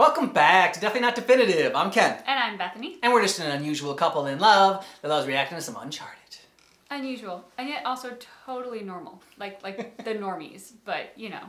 Welcome back to Definitely Not Definitive. I'm Ken. And I'm Bethany. And we're just an unusual couple in love that loves reacting to some Uncharted. Unusual. And yet also totally normal. Like like the normies. But, you know,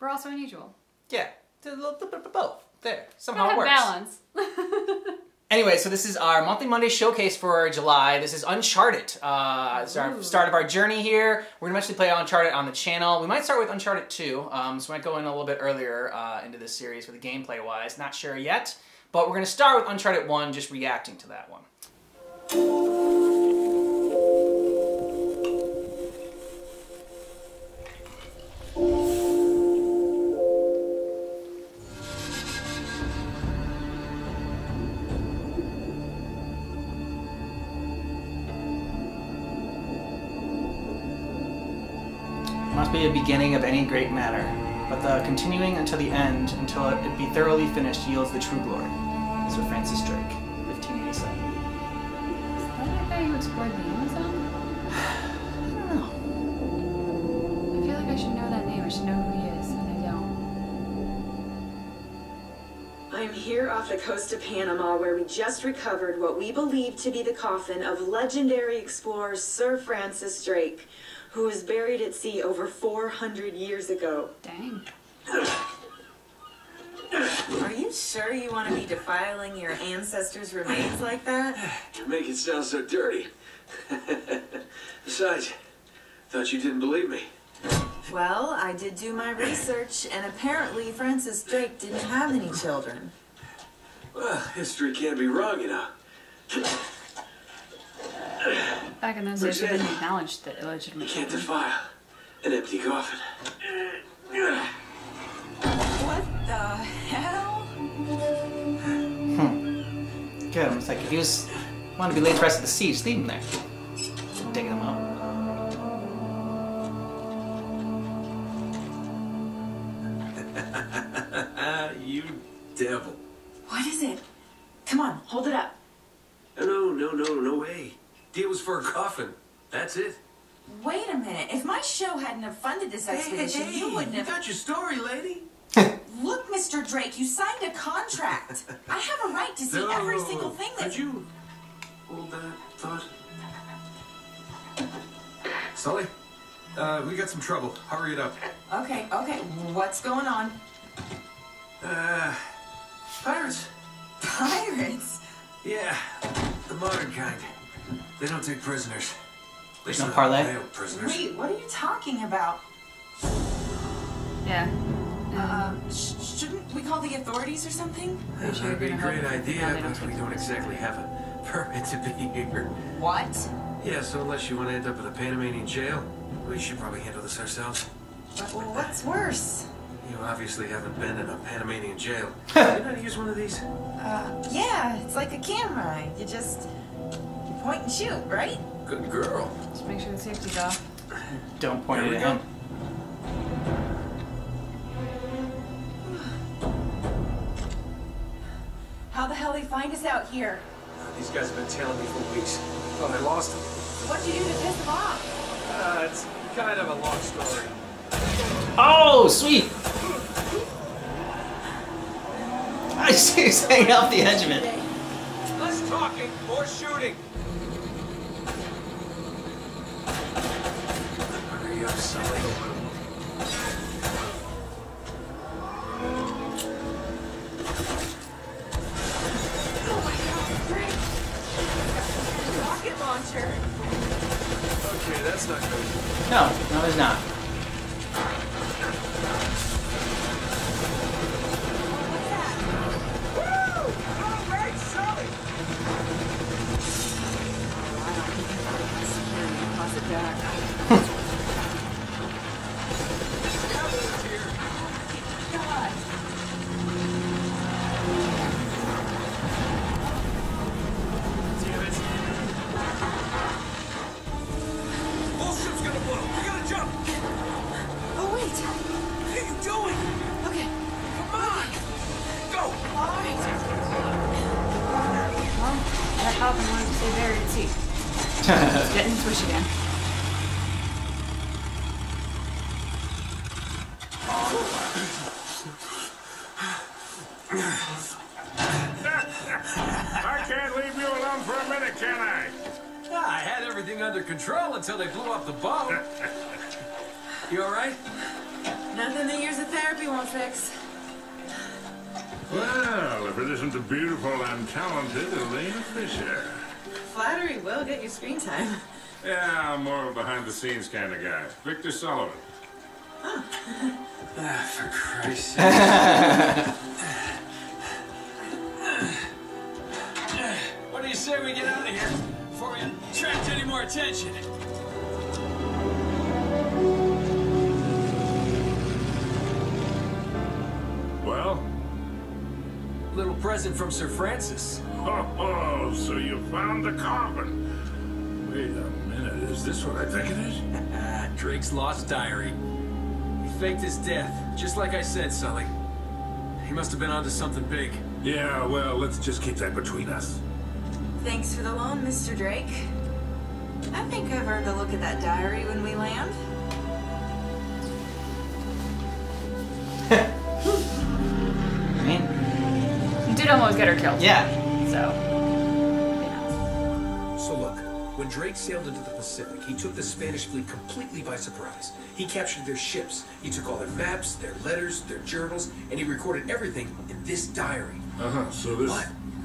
we're also unusual. Yeah, a little bit of both. There, somehow it works. balance. Anyway, so this is our monthly Monday showcase for July. This is Uncharted. Uh, it's our Ooh. start of our journey here. We're gonna eventually play Uncharted on the channel. We might start with Uncharted 2, um, so we might go in a little bit earlier uh, into this series with the gameplay wise. Not sure yet, but we're gonna start with Uncharted 1, just reacting to that one. Any great matter, but the continuing until the end, until it be thoroughly finished, yields the true glory. Sir Francis Drake, 1587. Is that the guy who explored the Amazon? I don't know. I feel like I should know that name. I should know who he is, and I don't. I'm here off the coast of Panama where we just recovered what we believe to be the coffin of legendary explorer Sir Francis Drake, who was buried at sea over 400 years ago. Dang. Are you sure you want to be defiling your ancestors' remains like that? You make it sound so dirty. Besides, thought you didn't believe me. Well, I did do my research, and apparently Francis Drake didn't have any children. Well, history can't be wrong, you know. Back in those days, we didn't acknowledge the illegitimate Can't defile an empty coffin. What the hell? Hmm. Good. It's like if he was wanted to be laid to rest at the sea, just leave him there. Digging him up. you devil. What is it? Come on, hold it up. No, no, no, no way. Deal was for a coffin. That's it. Wait a minute. If my show hadn't have funded this expedition, you wouldn't have. got your story, lady. Look, Mr. Drake, you signed a contract. I have a right to see every single thing that Could you hold that thought? Sully, uh, we got some trouble. Hurry it up. Okay, okay. What's going on? Uh, pirates. Pirates? Yeah, the modern kind. They don't take prisoners. At least No not parlay? male prisoners. Wait, what are you talking about? Yeah. Uh, sh- shouldn't we call the authorities or something? That'd be a great idea, No, they don't but we don't exactly have a permit to be here. What? Yeah, so unless you want to end up in a Panamanian jail, we should probably handle this ourselves. What- What's worse? You obviously haven't been in a Panamanian jail. you know how to use one of these? Uh, yeah, it's like a camera. You just you point and shoot, right? Good girl. Just make sure the safety's off. Don't point Here it at him. How the hell they find us out here? These guys have been tailing me for weeks. Thought I lost them. What'd you do to piss them off? Uh, it's kind of a long story. Oh, sweet! I see he's hanging off the edge of it. Less talking, more shooting. Hurry up, Sully. Oh my god, Drake! Rocket launcher! Okay, that's not good. No, no, it's not. I can't leave you alone for a minute, can I? I had everything under control until they blew up the boat. you all right? Nothing the years of therapy won't fix. Well, if it isn't the beautiful and talented Elena Fisher. Flattery will get you screen time. Yeah, I'm more of a behind-the-scenes kind of guy. Victor Sullivan. Ah, for Christ's sake. Attention? Well? Little present from Sir Francis. Oh, oh, so you found the coffin. Wait a minute, is this what I think it is? Ah, Drake's lost diary. He faked his death, just like I said, Sully. He must have been onto something big. Yeah, well, let's just keep that between us. Thanks for the loan, Mr. Drake. I think I've earned a look at that diary when we land. I mean, You did almost get her killed. yeah. So. Yeah. So look, when Drake sailed into the Pacific, he took the Spanish fleet completely by surprise. He captured their ships, he took all their maps, their letters, their journals, and he recorded everything in this diary. Uh-huh, so this... But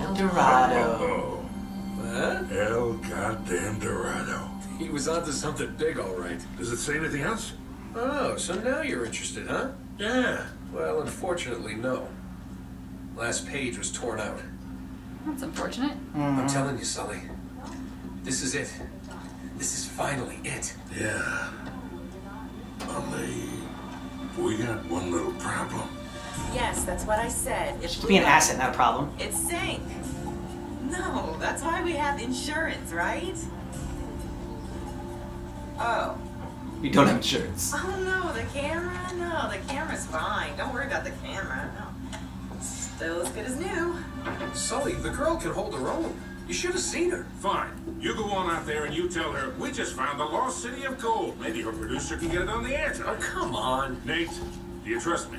El Dorado. Huh? El goddamn Dorado. He was onto something big, all right. Does it say anything else? Oh, so now you're interested, huh? Yeah. Well, unfortunately, no. Last page was torn out. That's unfortunate. Mm-hmm. I'm telling you, Sully. This is it. This is finally it. Yeah. Only... We got one little problem. Yes, that's what I said. It should be an asset, not a problem. It sank. No, that's why we have insurance, right? Oh. You don't have insurance. Oh no, the camera? No, the camera's fine. Don't worry about the camera. No. Still as good as new. Sully, the girl can hold her own. You should have seen her. Fine. You go on out there and you tell her, we just found the lost city of gold. Maybe her producer can get it on the air Oh, come on. Nate, do you trust me?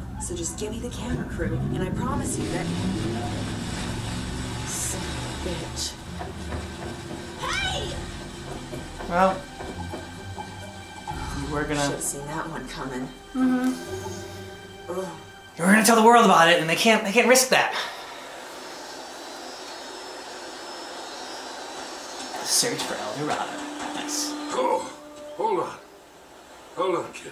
So just give me the camera crew, and I promise you that. Son of a bitch. Hey! Well, we're gonna Should've seen that one coming. Mm-hmm. Ugh. we're gonna tell the world about it, and they can't they can't risk that. Search for El Dorado. Nice. Oh, hold on. Hold on, kid.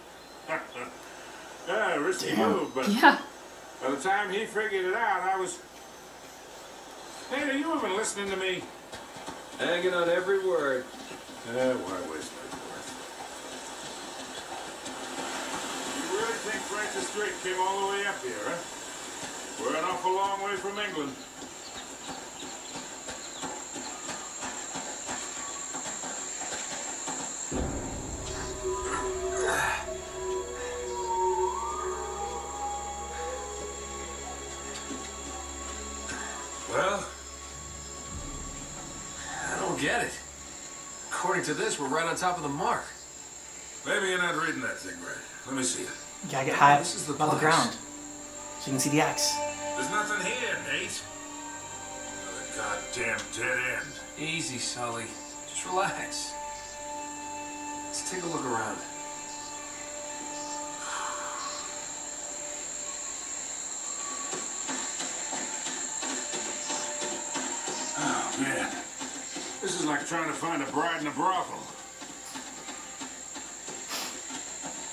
Yeah, risky move, but yeah. by the time he figured it out, I was. Hey, are you even listening to me? Hanging on every word. Eh, why waste my breath? You really think Francis Drake came all the way up here, huh? We're an awful long way from England. Well, I don't get it. According to this, we're right on top of the mark. Maybe you're not reading that thing right. Let me see it. You gotta get high this is the above place. the ground. So you can see the axe. There's nothing here, Nate. Another goddamn dead end. Easy, Sully. Just relax. Let's take a look around. Is like trying to find a bride in a brothel.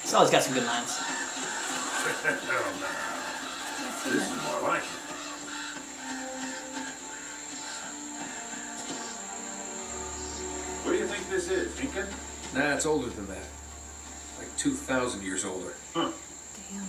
Sully's got some good lines. Hell no. This is more like it. What do you think this is, Incan? Nah, it's older than that. Like 2,000 years older. Huh. Damn.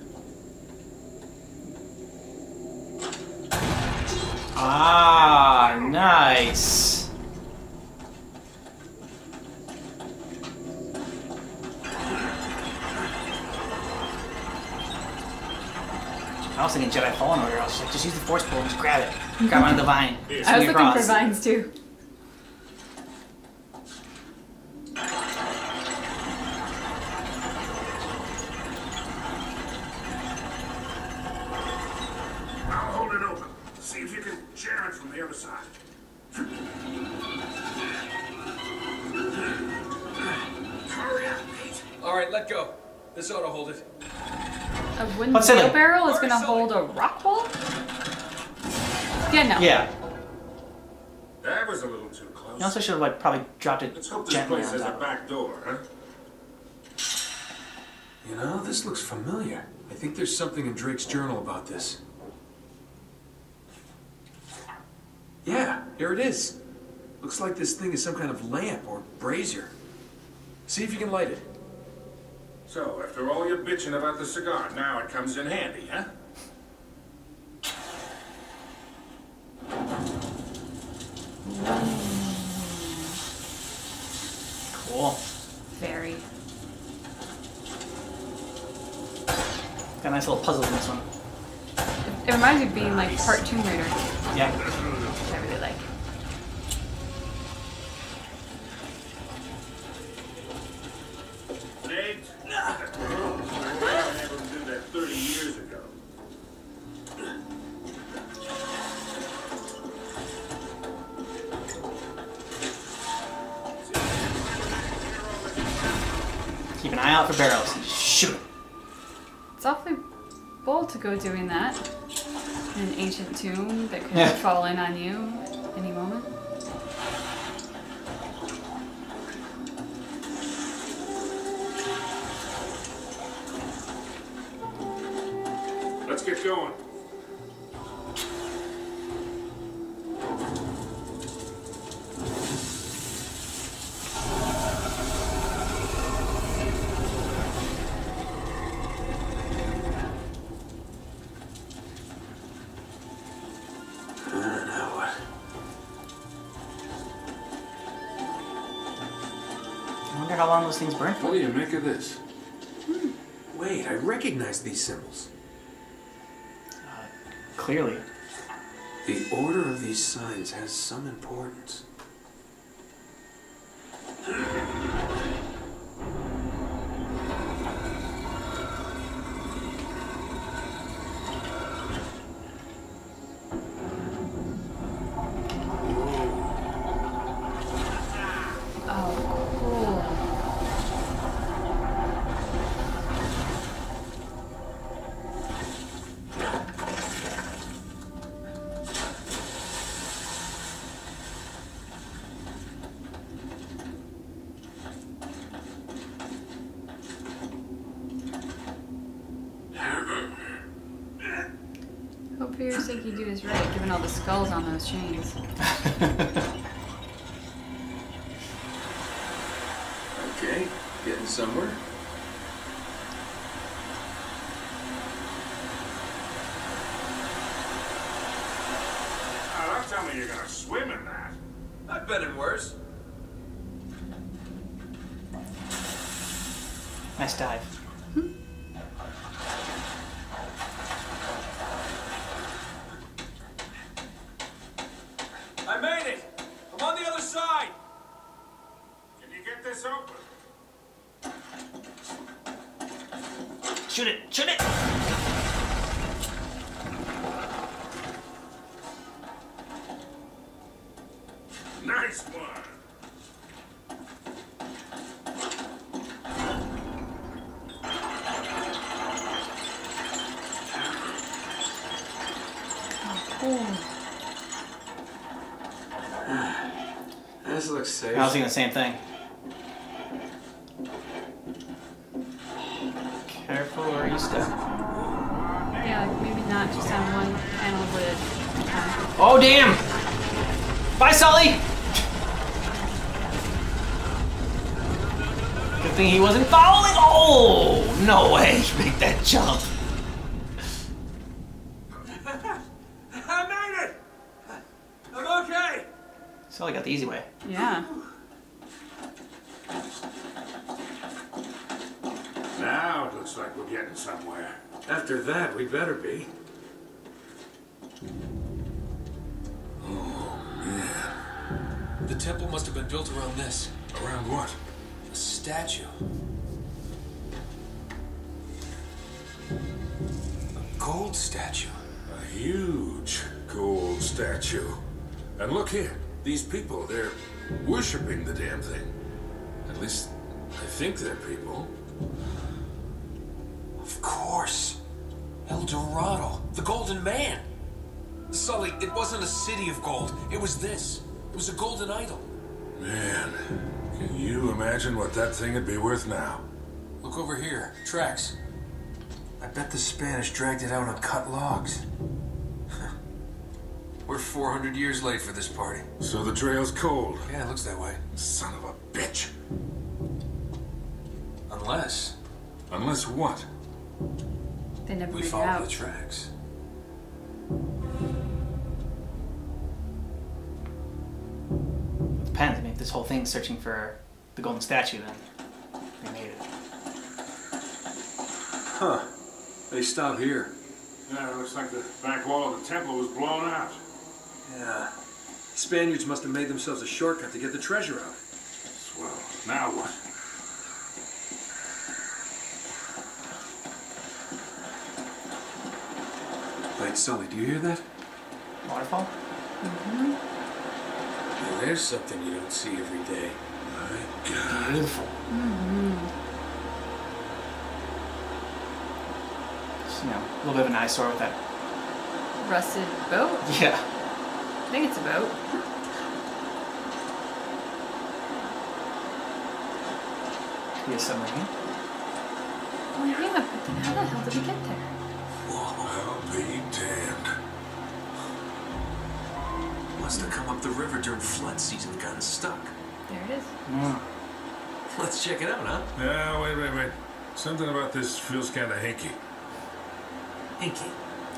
Ah, nice. I was thinking Jedi Fallen Order. I was like, just use the Force pull and just grab it. Grab onto the vine. I was I was swing looking for vines too. Gonna Sully. hold a rock ball? Yeah, no. Yeah. That was a little too close. You also should have like probably dropped it Let's hope this gently place has a back door, huh? You know, this looks familiar. I think there's something in Drake's journal about this. Yeah, here it is. Looks like this thing is some kind of lamp or brazier. See if you can light it. So, after all your bitching about the cigar, now it comes in handy, huh? Cool. Very. Got a nice little puzzle in this one. It reminds me of being like part Tomb Yeah. yeah. fall in on you at any moment. Let's get going. What do you make of this? Wait, I recognize these symbols. Uh, clearly. The order of these signs has some importance. Oh, cool. Hope for your sake you do this right, given all the skulls on those chains. Okay, getting somewhere. Now, don't tell me you're gonna swim in that. I've been in worse. Nice dive. I made it! I'm on the other side! Can you get this open? Shoot it! Shoot it! Nice one. Cool. This looks safe. I was thinking the same thing. Good thing he wasn't following. Oh no way! Make that jump. I made it! I'm okay! So I got the easy way. Yeah. Now it looks like we're getting somewhere. After that, we better be. Oh, man. The temple must have been built around this. Around what? A statue. A gold statue. A huge gold statue. And look here, these people, they're worshipping the damn thing. At least, I think they're people. Of course. El Dorado. The Golden Man. Sully, it wasn't a city of gold. It was this. It was a golden idol. Man, can you imagine what that thing would be worth now? Look over here. Tracks. I bet the Spanish dragged it out on cut logs. We're 400 years late for this party. So the trail's cold. Yeah, it looks that way. Son of a bitch. Unless Unless what? They never we made follow out. the tracks. This whole thing searching for the golden statue. Then they made it. Huh. They stop here. Yeah, it looks like the back wall of the temple was blown out. Yeah. Spaniards must have made themselves a shortcut to get the treasure out. Well, now what? Wait, Sully, do you hear that? Waterfall. Mm-hmm. Now, there's something you don't see every day. My God. Beautiful. Just, you know, a little bit of an eyesore with that. Rusted boat? Yeah. I think it's a boat. Could be a submarine. Oh yeah, but then how the hell did we get there? I'll be damned. Must have come up the river during flood season, gotten stuck. There it is. Let's check it out, huh? Now, wait, wait, wait. Something about this feels kind of hinky. Hinky?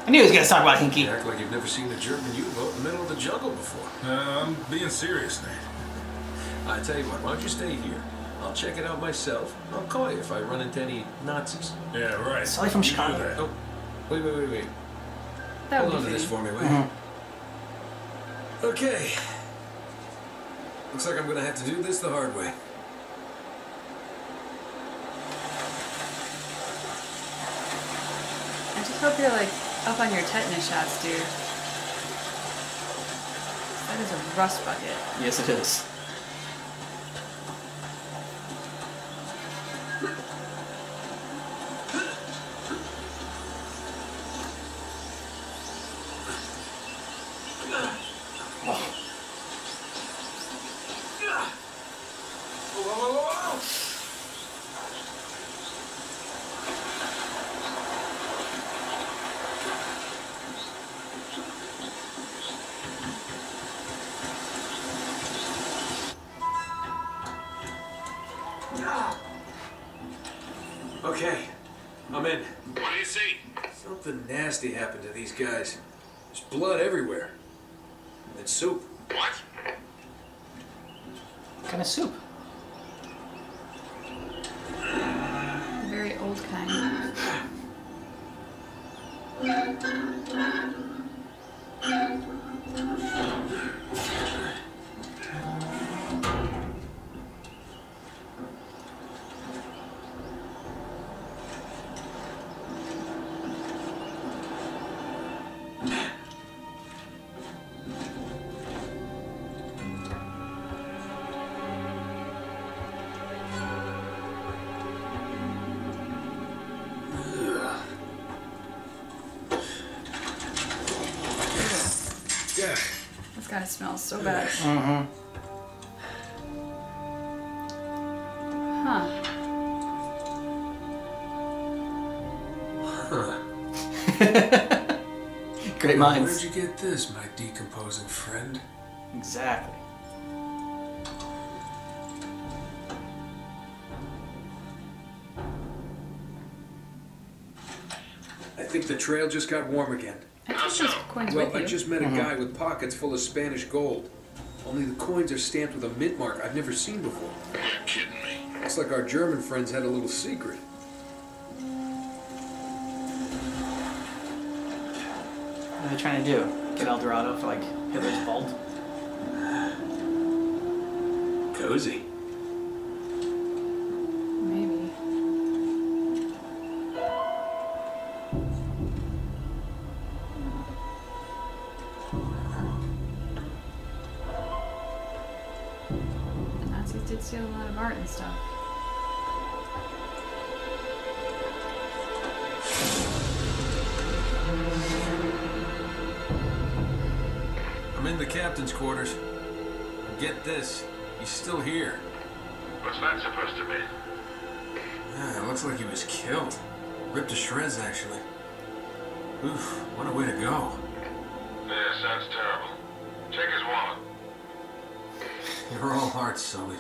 I knew he was gonna talk about Hinky. You act like you've never seen a German U-boat in the middle of the jungle before. Uh, I'm being serious, Nate. I tell you what, why don't you stay here? I'll check it out myself. I'll call you if I run into any Nazis. Yeah, right. Sully from Chicago. Oh, wait, wait, wait, wait. That Hold would on be to this for me, will you? Okay. Looks like I'm gonna have to do this the hard way. I just hope you're like up on your tetanus shots, dude. That is a rust bucket. Yes, it is. This guy smells so bad. Mm-hmm. Huh. Great minds. Where'd you get this, my decomposing friend? Exactly. I think the trail just got warm again. I took those coins Well, with I you. just met a uh-huh. guy with pockets full of Spanish gold. Only the coins are stamped with a mint mark I've never seen before. You're kidding me. Looks like our German friends had a little secret. What are they trying to do? Get El Dorado for like Hitler's vault? Cozy. You're all hearts, Sully.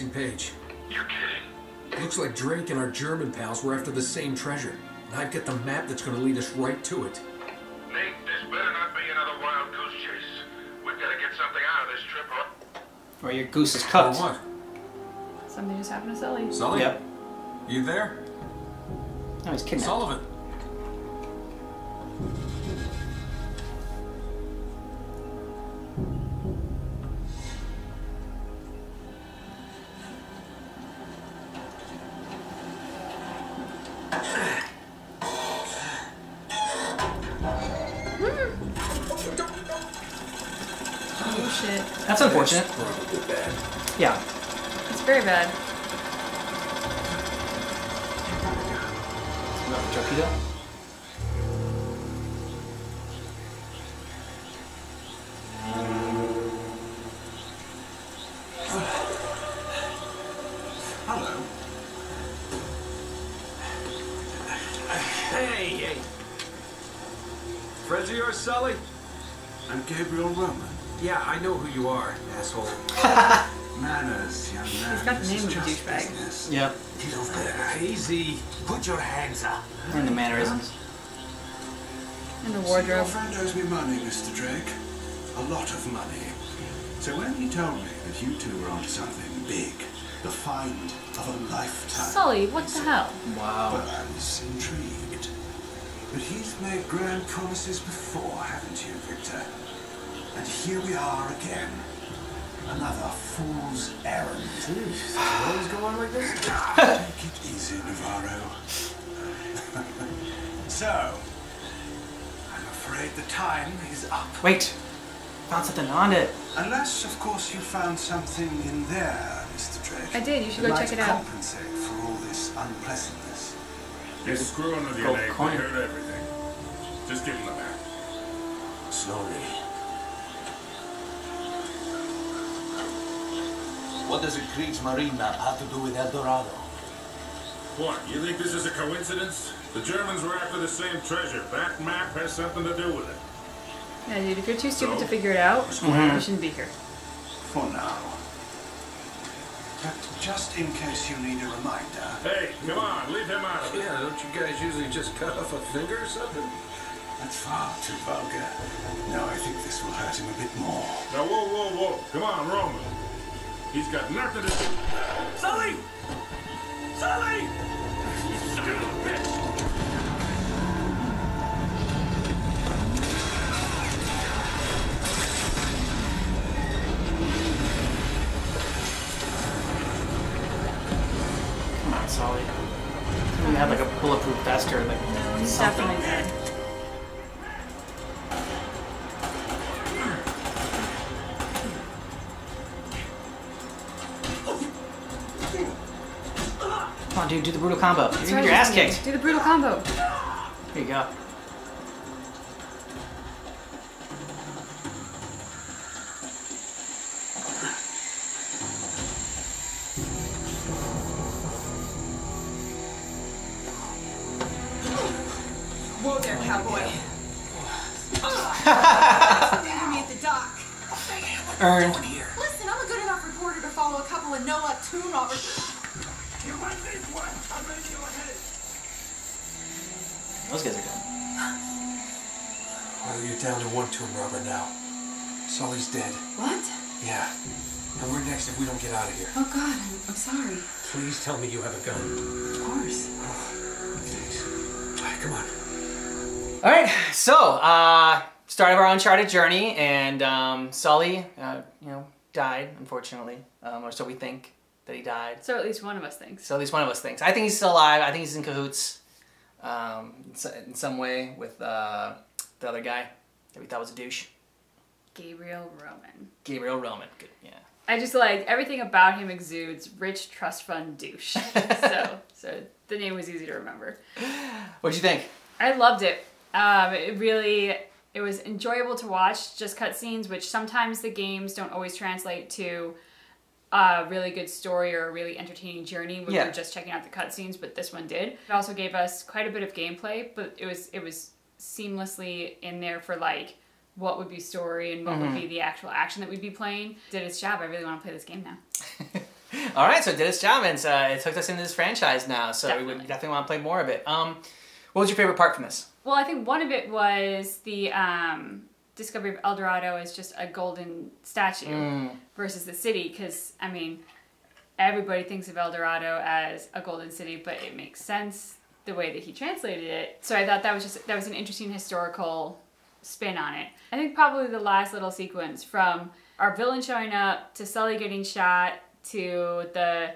Missing page. You're kidding. Looks like Drake and our German pals were after the same treasure. And I've got the map that's gonna lead us right to it. Nate, this better not be another wild goose chase. We've got to get something out of this trip, or Or your goose is cooked. what? Something just happened to Sully. Sully? Yep. You there? No, he's kidnapped. Sullivan. That's unfortunate. Probably bad. Yeah. It's very bad. Torpedo. Know who you are, asshole. Manners, young man. He's got the name of a douchebag. Yep. Get over there. Easy. Put your hands up. And the mannerisms. And the See, Your wardrobe. friend owes me money, Mr. Drake. A lot of money. So when he told me that you two were onto something big, the find of a lifetime. Sully, what the hell? Wow. Well, I was intrigued. But he's made grand promises before, haven't you, Victor? And here we are again. Another fool's errand. Always go on like this? Take it easy, Navarro. so, I'm afraid the time is up. Wait. Found something on it. Unless, of course, you found something in there, Mr. Drake. I did. You should go check it out. compensate for all this unpleasantness. He's screwing with you, Gold Nate. We heard everything. Just give him the map. Slowly. What does a Kriegsmarine map have to do with El Dorado? What, you think this is a coincidence? The Germans were after the same treasure. That map has something to do with it. Yeah, dude, if you're too stupid So? to figure it out, Mm-hmm. you shouldn't be here. For now. But just in case you need a reminder, Hey, come on, leave him out of it. Yeah, don't you guys usually just cut off a finger or something? that's far too vulgar. No, I think this will hurt him a bit more. Now, whoa, whoa, whoa. Come on, Roman. He's got nothing to do. Sully! Sully! You son of a bitch! Come on, Sully. You have like a bulletproof vest or like He's something. definitely do the brutal combo. You're gonna right, get your ass kicked. Do the brutal combo. Here you go. Whoa there, cowboy. Leaving me at the dock. Earn. Down to one tomb robber now. Sully's dead. What? Yeah. And we're next if we don't get out of here. Oh God, I'm, I'm sorry. Please tell me you have a gun. Of course. All right, Come on. All right, so uh, start of our Uncharted journey, and um, Sully, uh, you know, died unfortunately, um, or so we think that he died. So at least one of us thinks. So at least one of us thinks. I think he's still alive. I think he's in cahoots, um, in in some way with uh, the other guy that we thought was a douche, Gabriel Roman. Gabriel Roman. Good, yeah. I just like everything about him exudes rich trust fund douche. so, so the name was easy to remember. What'd you think? I loved it. Um, it really, it was enjoyable to watch. Just cutscenes, which sometimes the games don't always translate to a really good story or a really entertaining journey when Yeah. you're just checking out the cutscenes. But this one did. It also gave us quite a bit of gameplay, but it was it was seamlessly in there for like what would be story and what would be the actual action that we'd be playing. Did its job. I really want to play this game now. All right, so it did its job, and uh, it took us into this franchise now. So we Definitely. would definitely want to play more of it. Um, what was your favorite part from this? Well, I think one of it was the um, discovery of El Dorado as just a golden statue versus the city, because I mean, everybody thinks of El Dorado as a golden city, but it makes sense the way that he translated it. So I thought that was just that was an interesting historical spin on it. I think probably the last little sequence from our villain showing up to Sully getting shot to the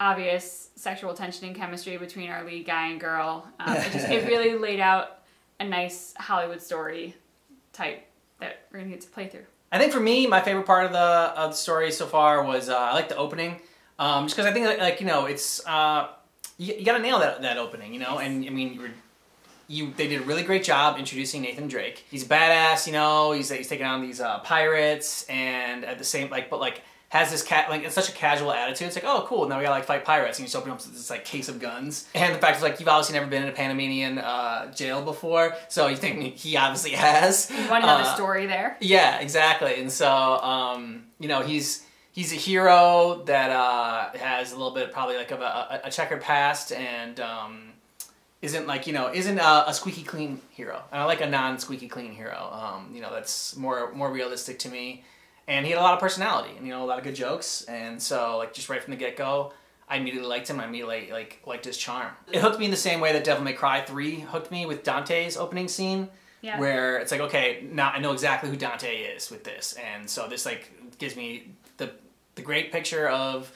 obvious sexual tension and chemistry between our lead guy and girl. Um, it, just, it really laid out a nice Hollywood story type that we're gonna get to play through. I think for me, my favorite part of the of the story so far was uh, I like the opening, um, just because I think like you know it's uh, you, you got to nail that that opening, you know, and I mean you're, you they did a really great job introducing Nathan Drake. He's badass, you know. He's he's taking on these uh, pirates, and at the same like, but like has this cat like it's such a casual attitude. It's like, oh, cool. Now we gotta like fight pirates, and you just open up this like case of guns. And the fact is like you've obviously never been in a Panamanian uh, jail before, so you think he obviously has. You want another Uh, story there? Yeah, exactly. And so, um, you know, he's he's a hero that uh, has a little bit probably like of a, a, checkered past and um, isn't like you know isn't a, a squeaky clean hero. And I like a non squeaky clean hero. Um, you know, that's more more realistic to me. And he had a lot of personality and you know a lot of good jokes. And so like just right from the get go. I immediately liked him. I immediately like liked his charm. It hooked me in the same way that Devil May Cry three hooked me with Dante's opening scene Yeah. where it's like okay now i know exactly who dante is with this and so this like gives me the great picture of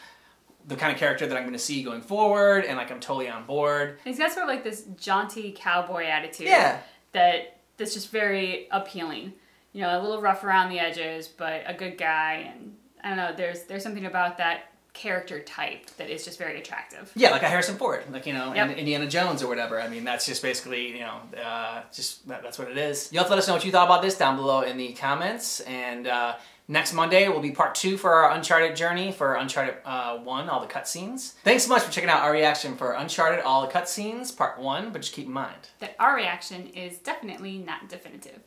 the kind of character that i'm going to see going forward and like i'm totally on board he's got sort of like this jaunty cowboy attitude. Yeah. That that's just very appealing. You know, a little rough around the edges, but a good guy, and I don't know. There's there's something about that character type that is just very attractive. yeah like a harrison ford like you know Yep. indiana jones or whatever i mean that's just basically you know uh, just that, that's what it is you'll have to let us know what you thought about this down below in the comments and uh, next monday will be part two for our uncharted journey for uncharted uh, 1 all the cutscenes thanks so much for checking out our reaction for uncharted all the cutscenes part 1 but just keep in mind That our reaction is definitely not definitive.